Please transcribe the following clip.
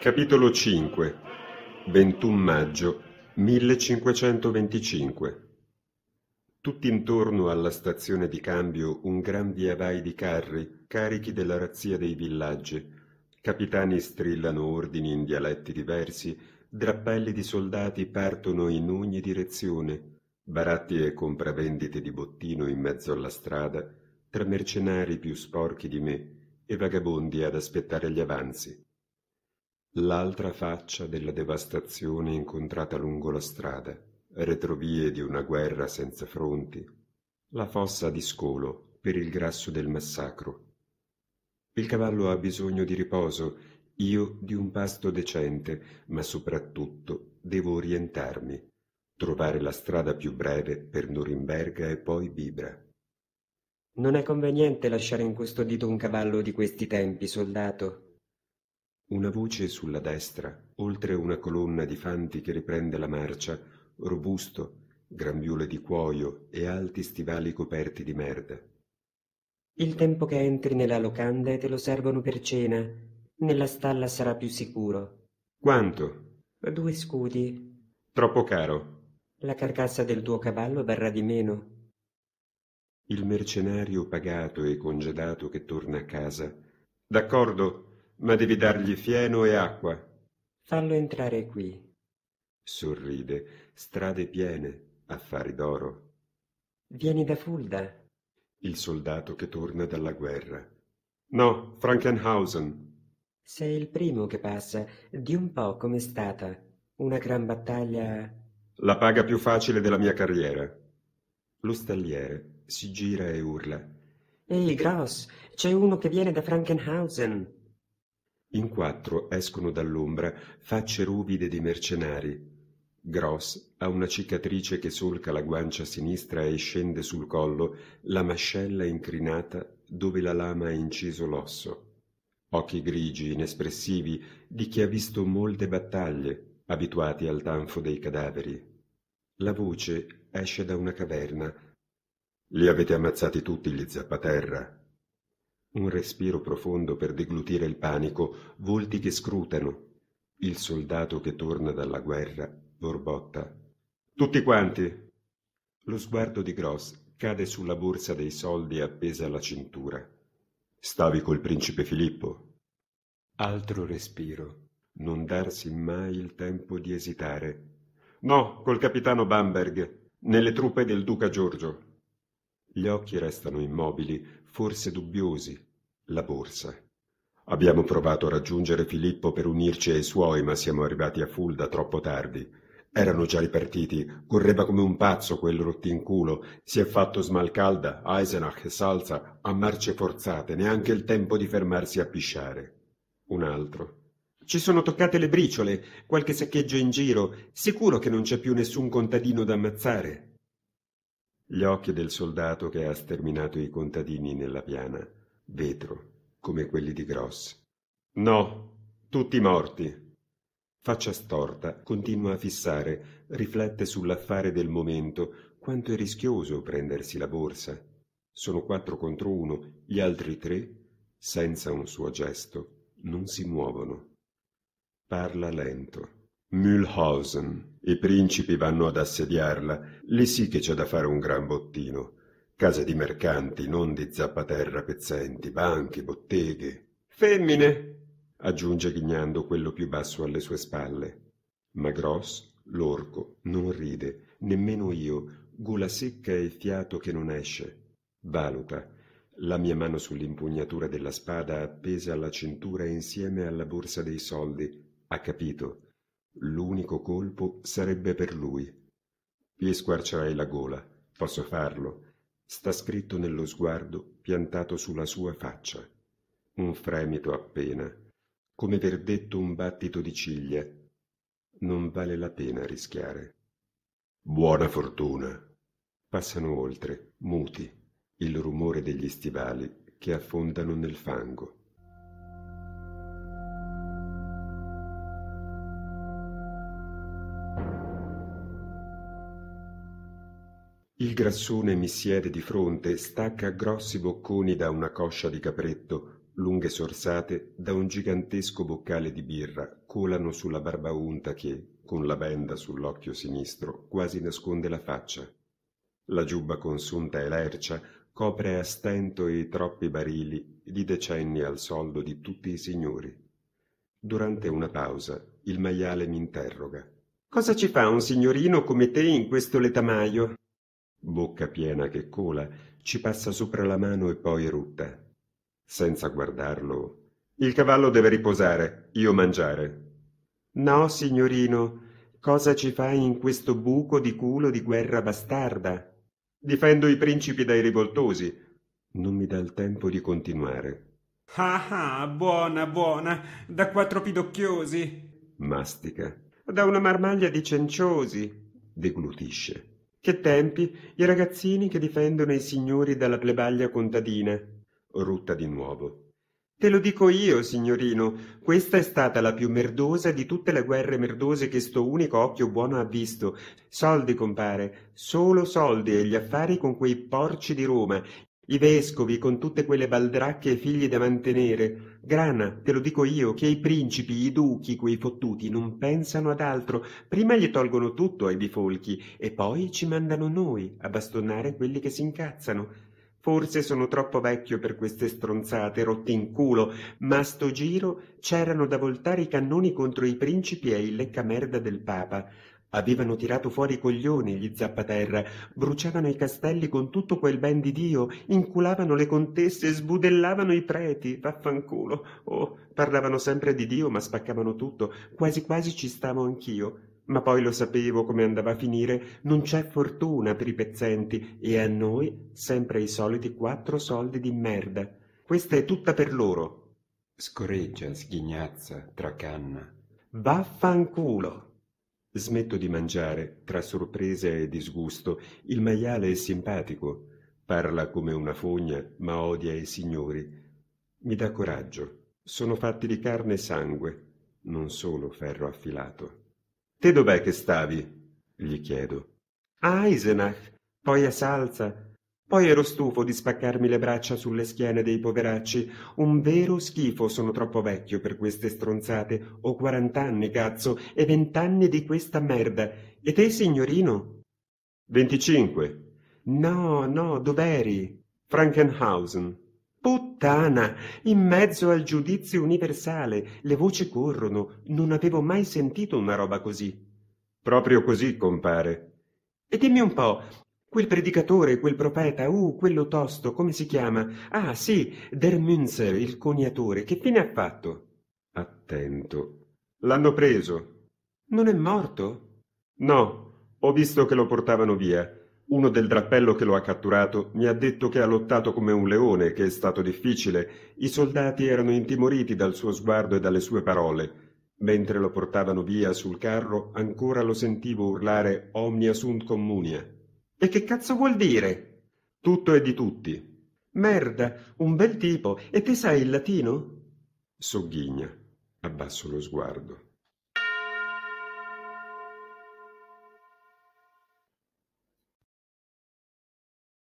Capitolo 5 21 maggio 1525 Tutti intorno alla stazione di cambio un gran via vai di carri, carichi della razzia dei villaggi. Capitani strillano ordini in dialetti diversi, drappelli di soldati partono in ogni direzione, baratti e compravendite di bottino in mezzo alla strada, tra mercenari più sporchi di me e vagabondi ad aspettare gli avanzi. L'altra faccia della devastazione incontrata lungo la strada, retrovie di una guerra senza fronti, la fossa di scolo per il grasso del massacro. Il cavallo ha bisogno di riposo, io di un pasto decente, ma soprattutto devo orientarmi, trovare la strada più breve per Norimberga e poi Bibra. Non è conveniente lasciare incustodito un cavallo di questi tempi, soldato. Una voce sulla destra, oltre una colonna di fanti che riprende la marcia, robusto, grembiule di cuoio e alti stivali coperti di merda. Il tempo che entri nella locanda e te lo servono per cena. Nella stalla sarà più sicuro. Quanto? Due scudi. Troppo caro. La carcassa del tuo cavallo varrà di meno. Il mercenario pagato e congedato che torna a casa. D'accordo, ma devi dargli fieno e acqua. Fallo entrare qui. Sorride, strade piene, affari d'oro. Vieni da Fulda. Il soldato che torna dalla guerra. No, Frankenhausen. Sei il primo che passa. Di un po' com'è stata. Una gran battaglia. La paga più facile della mia carriera. Lo stalliere si gira e urla. Ehi, Gross, c'è uno che viene da Frankenhausen. In quattro escono dall'ombra facce ruvide di mercenari. Gross ha una cicatrice che solca la guancia sinistra e scende sul collo la mascella incrinata dove la lama ha inciso l'osso. Occhi grigi, inespressivi, di chi ha visto molte battaglie, abituati al tanfo dei cadaveri. La voce esce da una caverna. Li avete ammazzati tutti gli zappaterra, un respiro profondo per deglutire il panico, volti che scrutano. Il soldato che torna dalla guerra borbotta. Tutti quanti! Lo sguardo di Gross cade sulla borsa dei soldi appesa alla cintura. Stavi col principe Filippo? Altro respiro. Non darsi mai il tempo di esitare. No, col capitano Bamberg, nelle truppe del duca Giorgio. Gli occhi restano immobili, forse dubbiosi. La borsa. Abbiamo provato a raggiungere Filippo per unirci ai suoi, ma siamo arrivati a Fulda troppo tardi. Erano già ripartiti, correva come un pazzo quel rottinculo, si è fatto Smalcalda, Eisenach e Salza a marce forzate, neanche il tempo di fermarsi a pisciare. Un altro. Ci sono toccate le briciole, qualche saccheggio in giro, sicuro che non c'è più nessun contadino da ammazzare. Gli occhi del soldato che ha sterminato i contadini nella piana, vetro, come quelli di Gross. No, tutti morti. Faccia storta, continua a fissare, riflette sull'affare del momento, quanto è rischioso prendersi la borsa. Sono quattro contro uno, gli altri tre, senza un suo gesto, non si muovono. Parla lento. Mühlhausen. I principi vanno ad assediarla. Lì sì che c'è da fare un gran bottino. Case di mercanti, non di zappaterra pezzenti, banchi, botteghe. Femmine! aggiunge ghignando quello più basso alle sue spalle. Ma Gross, l'orco, non ride, nemmeno io, gola secca e fiato che non esce. Valuta. La mia mano sull'impugnatura della spada appesa alla cintura insieme alla borsa dei soldi. Ha capito L'unico colpo sarebbe per lui. Gli squarcerei la gola. Posso farlo. Sta scritto nello sguardo piantato sulla sua faccia. Un fremito appena, come verdetto un battito di ciglia. Non vale la pena rischiare. Buona fortuna. Passano oltre, muti, il rumore degli stivali che affondano nel fango. Il grassone mi siede di fronte, stacca grossi bocconi da una coscia di capretto, lunghe sorsate da un gigantesco boccale di birra, colano sulla barba unta che, con la benda sull'occhio sinistro, quasi nasconde la faccia. La giubba consunta e lercia copre a stento i troppi barili di decenni al soldo di tutti i signori. Durante una pausa il maiale mi interroga. Cosa ci fa un signorino come te in questo letamaio? Bocca piena che cola, ci passa sopra la mano e poi rutta. Senza guardarlo. Il cavallo deve riposare, io mangiare. No, signorino, cosa ci fai in questo buco di culo di guerra bastarda? Difendo i principi dai rivoltosi. Non mi dà il tempo di continuare. Ah ah, buona, buona, da quattro pidocchiosi. Mastica. Da una marmaglia di cenciosi. Deglutisce. Che tempi, i ragazzini che difendono i signori dalla plebaglia contadina. Rutta di nuovo. Te lo dico io, signorino, questa è stata la più merdosa di tutte le guerre merdose che sto unico occhio buono ha visto. Soldi, compare, solo soldi e gli affari con quei porci di Roma, i vescovi con tutte quelle baldracche e figli da mantenere. Grana, te lo dico io, che i principi, i duchi, quei fottuti, non pensano ad altro. Prima gli tolgono tutto ai bifolchi e poi ci mandano noi a bastonare quelli che si incazzano. Forse sono troppo vecchio per queste stronzate rotte in culo, ma a sto giro c'erano da voltare i cannoni contro i principi e il leccamerda del Papa. Avevano tirato fuori i coglioni gli zappaterra, bruciavano i castelli con tutto quel ben di Dio, inculavano le contesse, sbudellavano i preti, vaffanculo. Oh, parlavano sempre di Dio, ma spaccavano tutto, quasi quasi ci stavo anch'io ma poi lo sapevo come andava a finire, non c'è fortuna per i pezzenti e a noi sempre i soliti quattro soldi di merda. Questa è tutta per loro. Scorreggia, sghignazza, tracanna. Vaffanculo. Smetto di mangiare, tra sorpresa e disgusto. Il maiale è simpatico. Parla come una fogna, ma odia i signori. Mi dà coraggio. Sono fatti di carne e sangue, non solo ferro affilato. Te dov'è che stavi? gli chiedo. A Eisenach, poi a Salza. Poi ero stufo di spaccarmi le braccia sulle schiene dei poveracci. Un vero schifo, sono troppo vecchio per queste stronzate. Ho quarant'anni, cazzo, e vent'anni di questa merda. E te, signorino? Venticinque. No, no, dov'eri? Frankenhausen. Puttana! In mezzo al giudizio universale, le voci corrono. Non avevo mai sentito una roba così. Proprio così, compare. E dimmi un po', quel predicatore, quel profeta, uh, quello tosto, come si chiama? Ah, sì, Der Münzer, il coniatore, che fine ha fatto? Attento. L'hanno preso. Non è morto? No, ho visto che lo portavano via. Uno del drappello che lo ha catturato mi ha detto che ha lottato come un leone, che è stato difficile. I soldati erano intimoriti dal suo sguardo e dalle sue parole. Mentre lo portavano via sul carro, ancora lo sentivo urlare Omnia sunt communia. E che cazzo vuol dire? Tutto è di tutti. Merda, un bel tipo. E te sai il latino? Sogghigna. Abbasso lo sguardo.